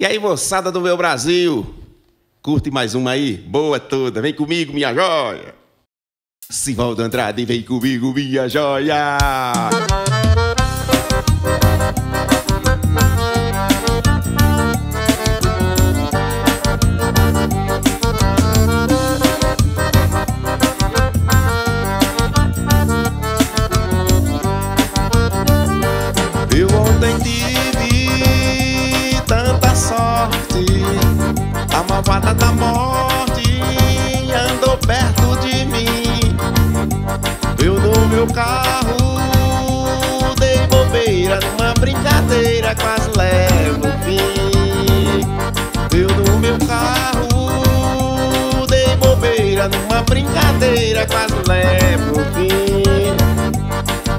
E aí, moçada do meu Brasil? Curte mais uma aí? Boa toda, vem comigo, minha joia! Sivaldo Andrade, vem comigo, minha joia! Malvada da morte andou perto de mim. Eu no meu carro dei bobeira numa brincadeira, quase levo o fim. Eu no meu carro dei bobeira numa brincadeira, quase levo o fim.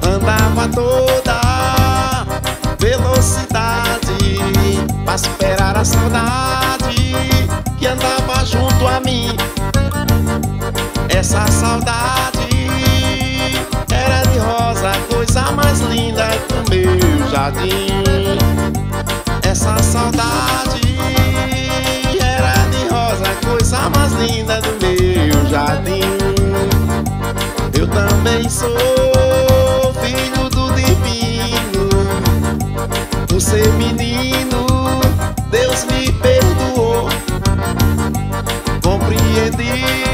Andava toda velocidade Pra superar a saudade Essa saudade. Era de rosa, coisa mais linda do meu jardim. Essa saudade Era de rosa, coisa mais linda do meu jardim. Eu também sou filho do divino. Por ser menino, Deus me perdoou. Compreendi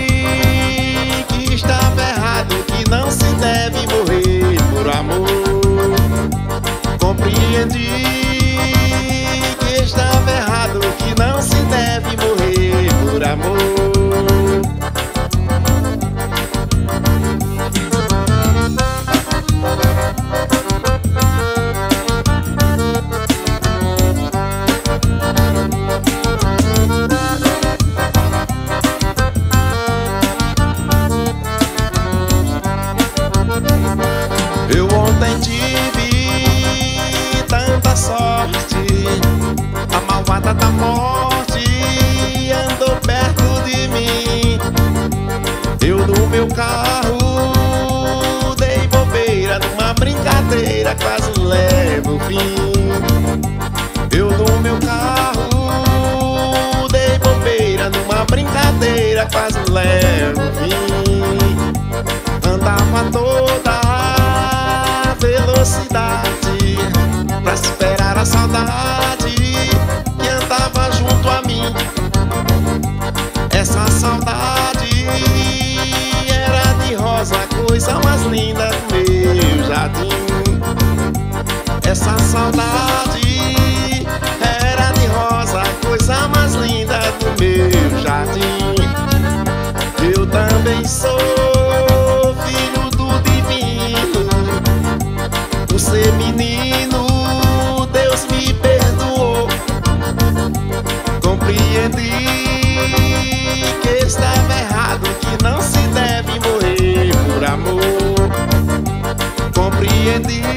tive tanta sorte. A malvada da morte andou perto de mim. Eu no meu carro dei bobeira Numa brincadeira quase levo o fim. Eu no meu carro dei bobeira Numa brincadeira quase levo o fim sou filho do divino. Por ser menino, Deus me perdoou. Compreendi que estava errado Que não se deve morrer por amor. Compreendi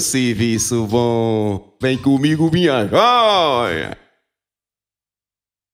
serviço bom, vem comigo minha joia